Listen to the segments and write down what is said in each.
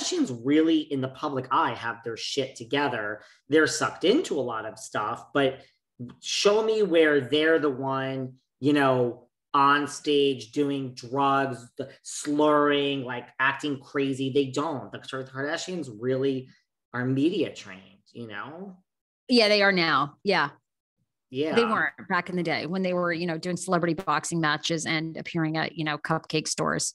Kardashians really in the public eye have their shit together. They're sucked into a lot of stuff, but show me where they're the one, you know, on stage doing drugs, slurring, like acting crazy. They don't. The Kardashians really are media trained, you know? Yeah, they are now. Yeah. Yeah. They weren't back in the day when they were, you know, doing celebrity boxing matches and appearing at, you know, cupcake stores.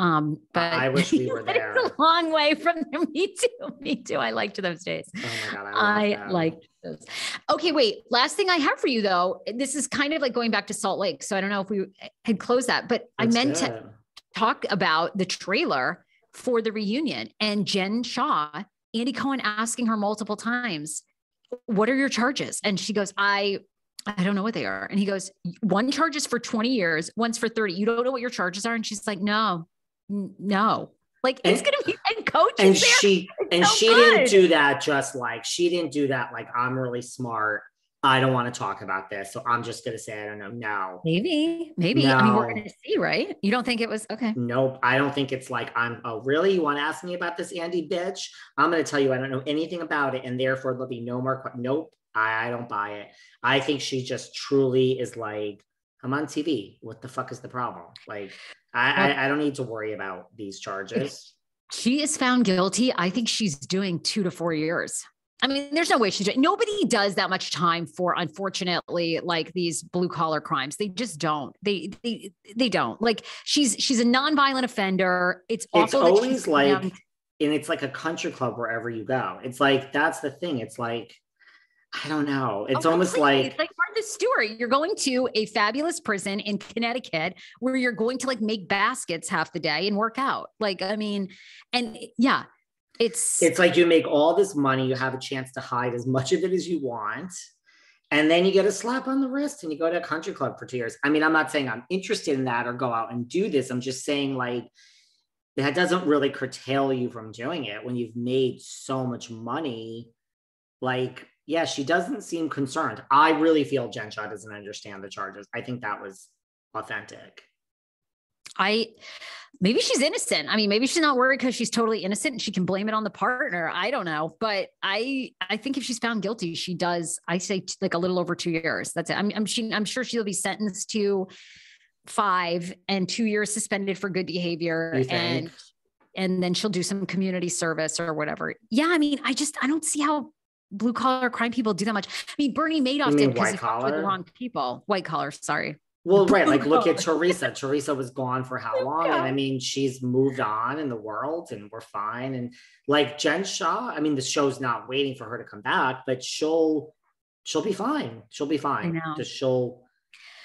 Um, but I wish we were there. It's a long way from there. Me too. Me too. I liked those days. Oh my God. I, I liked those. Okay, wait. Last thing I have for you though, this is kind of like going back to Salt Lake. So I don't know if we had closed that, but That's I meant good. to talk about the trailer for the reunion and Jen Shah, Andy Cohen asking her multiple times, what are your charges? And she goes, I I don't know what they are. And he goes, one charges for 20 years, one's for 30. You don't know what your charges are? And she's like, no, no. Like it's And- gonna be and coach and she and so she didn't do that just like she didn't do that like I'm really smart. I don't want to talk about this. So I'm just gonna say I don't know. No. Maybe, maybe. I mean, we're gonna see, right? You don't think it was okay? Nope. I don't think it's like I'm oh really? You want to ask me about this Andy bitch? I'm gonna tell you I don't know anything about it, and therefore there'll be no more que- nope. I, I don't buy it. I think she just truly is like, I'm on TV. What the fuck is the problem? Like, I, I, I don't need to worry about these charges. She is found guilty. I think she's doing two to four years. I mean, there's no way she's doing. Nobody does that much time for, unfortunately, like these blue collar crimes. They just don't. They they they don't. Like she's she's a nonviolent offender. It's awful. always like, found- and it's like a country club wherever you go. It's like that's the thing. It's like, I don't know. It's Oh, almost completely. like it's like Stewart. You're going to a fabulous prison in Connecticut where you're going to like make baskets half the day and work out. Like, I mean, and yeah, it's it's like you make all this money, you have a chance to hide as much of it as you want. And then you get a slap on the wrist and you go to a country club for two years. I mean, I'm not saying I'm interested in that or go out and do this. I'm just saying, like, that doesn't really curtail you from doing it when you've made so much money. Like, yeah, she doesn't seem concerned. I really feel Jen Shah doesn't understand the charges. I think that was authentic. I maybe she's innocent. I mean, maybe she's not worried because she's totally innocent and she can blame it on the partner. I don't know, but I I think if she's found guilty, she does. I say t- like a little over two years. That's it. I'm I'm, she, I'm sure she'll be sentenced to five and two years suspended for good behavior and and then she'll do some community service or whatever. Yeah, I mean, I just I don't see how blue collar crime people do that much. I mean, Bernie Madoff did because he fucked with the wrong people. White collar, sorry. Well, right. Like, look at Teresa. Teresa was gone for how long? And I mean, she's moved on in the world and we're fine. And like Jen Shah, I mean, the show's not waiting for her to come back, but she'll she'll be fine. She'll be fine. know. Just she'll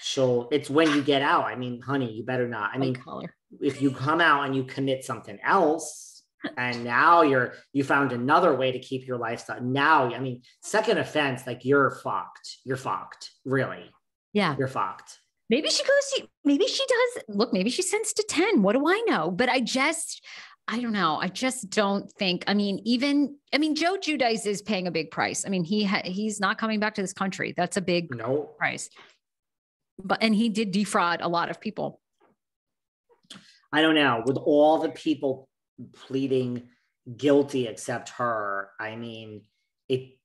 she'll it's when you get out. I mean, honey, you better not. I mean, if you come out and you commit something else and now you're you found another way to keep your lifestyle now i mean second offense like you're fucked you're fucked really Yeah. you're fucked Maybe she goes to, maybe she does. Look, maybe she sends to 10. What do I know? But I just, I don't know. I just don't think, I mean, even, I mean, Joe Giudice is paying a big price. I mean, he, ha- he's not coming back to this country. That's a big no price. But, and he did defraud a lot of people. I don't know. With all the people pleading guilty except her, I mean, it.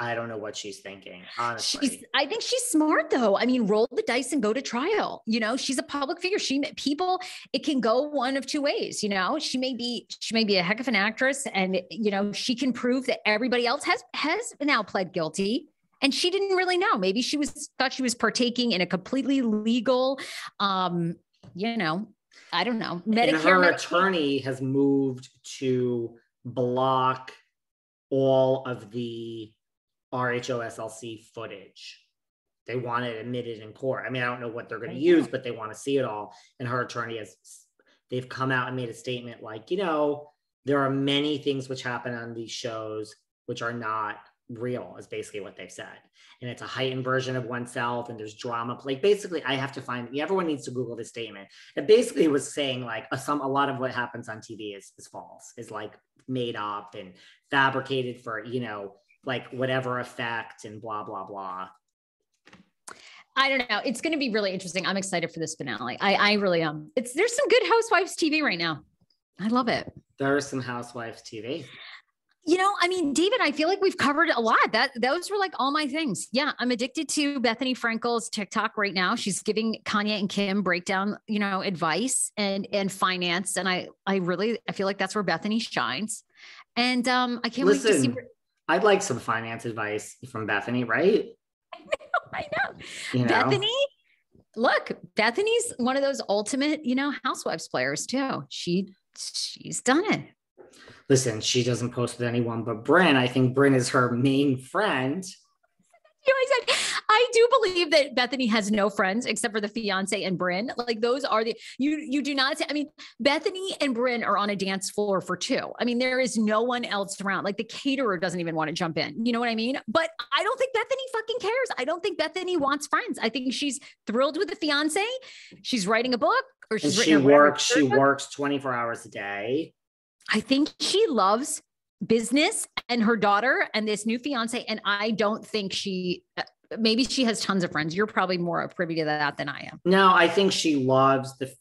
I don't know what she's thinking. Honestly, She's, I think she's smart though. I mean, roll the dice and go to trial. You know, she's a public figure. She people, it can go one of two ways. You know, she may be she may be a heck of an actress, and you know, she can prove that everybody else has has now pled guilty. And she didn't really know. Maybe she was thought she was partaking in a completely legal, um, you know, I don't know, and Medicare. her Medicaid. attorney has moved to block all of the RHOSLC footage. They want it admitted in court. I mean, I don't know what they're going to use, but they want to see it all. And her attorney has, they've come out and made a statement like, you know, there are many things which happen on these shows which are not real, is basically what they've said. And it's a heightened version of oneself, and there's drama. Like, basically, I have to find, everyone needs to Google this statement. It basically was saying, like, a, some, a lot of what happens on TV is, is false, is like made up and fabricated for, you know, like whatever effect and blah, blah, blah. I don't know. It's going to be really interesting. I'm excited for this finale. I, I really am. It's there's some good Housewives TV right now. I love it. There's some Housewives TV. You know, I mean, David, I feel like we've covered a lot. That those were like all my things. Yeah, I'm addicted to Bethenny Frankel's TikTok right now. She's giving Kanye and Kim breakdown, you know, advice and and finance, and I I really I feel like that's where Bethenny shines. And um, I can't Listen, wait to see. Where- I'd like some finance advice from Bethenny, right? I know, I know. You know? Bethenny, look, Bethenny's one of those ultimate, you know, housewives players too. She she's done it listen, she doesn't post with anyone but Bryn. I think Bryn is her main friend. You know, I said, I do believe that Bethenny has no friends except for the fiance and Bryn. Like those are the you you do not say. I mean, Bethenny and Bryn are on a dance floor for two. I mean, there is no one else around. Like the caterer doesn't even want to jump in. You know what I mean? But I don't think Bethenny fucking cares. I don't think Bethenny wants friends. I think she's thrilled with the fiance. She's writing a book or she's and she works. She works twenty four hours a day. I think she loves business and her daughter and this new fiance. And I don't think she, uh, maybe she has tons of friends. You're probably more privy to that than I am. No, I think she loves the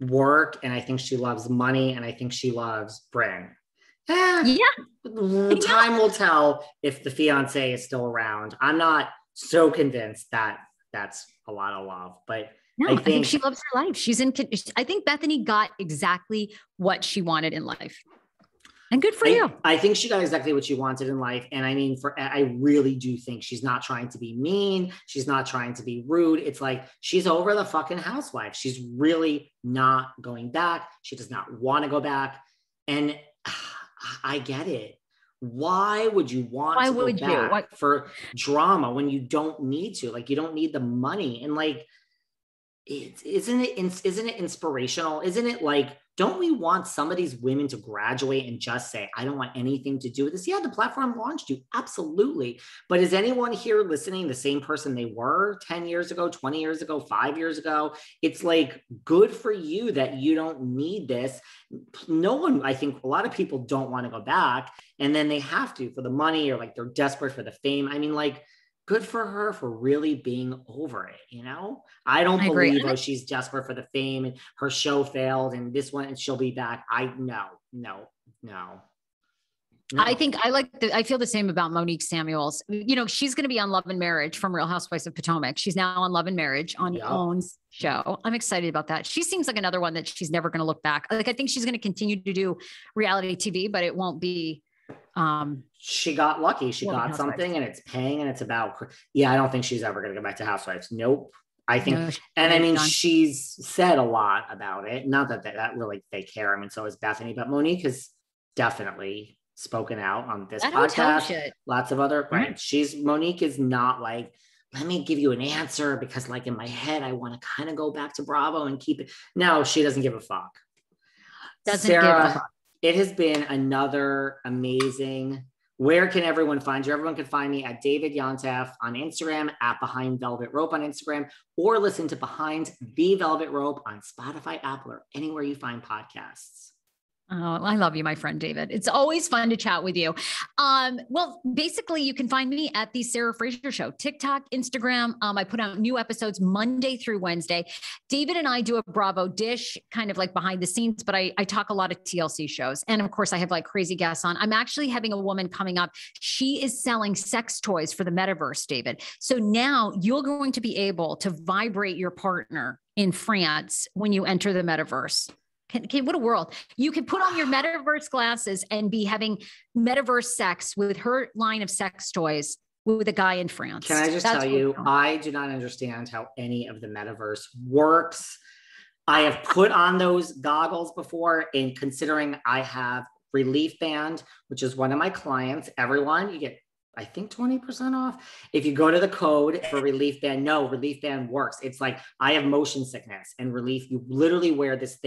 work and I think she loves money and I think she loves Bryn. Eh, yeah. Time will tell if the fiance is still around. I'm not so convinced that that's a lot of love, but no, I think, I think she loves her life. She's in. I think Bethenny got exactly what she wanted in life. And good for I, you. I think she got exactly what she wanted in life. And I mean, for I really do think she's not trying to be mean. She's not trying to be rude. It's like she's over the fucking housewife. She's really not going back. She does not want to go back. And I get it. Why would you want Why to go would back you? for drama when you don't need to? Like you don't need the money. And like it's, isn't it isn't it inspirational? Isn't it like don't we want some of these women to graduate and just say i don't want anything to do with this yeah the platform launched you. Absolutely. But is anyone here listening the same person they were 10 years ago 20 years ago 5 years ago? It's like good for you that you don't need this. No one i think a lot of people don't want to go back and then they have to for the money or like they're desperate for the fame. I mean like good for her for really being over it. You know, I don't I believe oh she's desperate for the fame and her show failed and this one and she'll be back. I no, no, no. No. I think I like the, I feel the same about Monique Samuels. You know, she's going to be on Love and Marriage from Real Housewives of Potomac. She's now on Love and Marriage on yep. OWN's show. I'm excited about that. She seems like another one that she's never going to look back. Like I think she's going to continue to do reality TV, but it won't be um, she got lucky. She got something and it's paying and it's about, yeah, I don't think she's ever going to go back to Housewives. Nope. I think, no, and I mean, done. she's said a lot about it. Not that, that that really they care. I mean, so is Bethenny, but Monique has definitely spoken out on this that podcast. Lots of other, mm-hmm. right? She's Monique is not like, let me give you an answer because, like, in my head, I want to kind of go back to Bravo and keep it. No, she doesn't give a fuck. Doesn't Sarah, give a fuck it has been another amazing. Where can everyone find you? Everyone can find me at David Yontef on Instagram, at Behind Velvet Rope on Instagram, or listen to Behind the Velvet Rope on Spotify, Apple, or anywhere you find podcasts. Oh, I love you, my friend David. It's always fun to chat with you. Um, well, basically, you can find me at the Sarah Fraser Show, TikTok, Instagram. Um, I put out new episodes Monday through Wednesday. David and I do a Bravo dish, kind of like behind the scenes, but I, I talk a lot of TLC shows. And of course, I have like crazy guests on. I'm actually having a woman coming up. She is selling sex toys for the metaverse, David. So now you're going to be able to vibrate your partner in France when you enter the metaverse. Can, can, what a world. You can put on your metaverse glasses and be having metaverse sex with her line of sex toys with a guy in France. Can I just That's tell you, I do not understand how any of the metaverse works. I have put on those goggles before, and considering I have Relief Band, which is one of my clients, everyone, you get I think 20% off. If you go to the code for Relief Band, no, Relief Band works. It's like I have motion sickness and relief. You literally wear this thing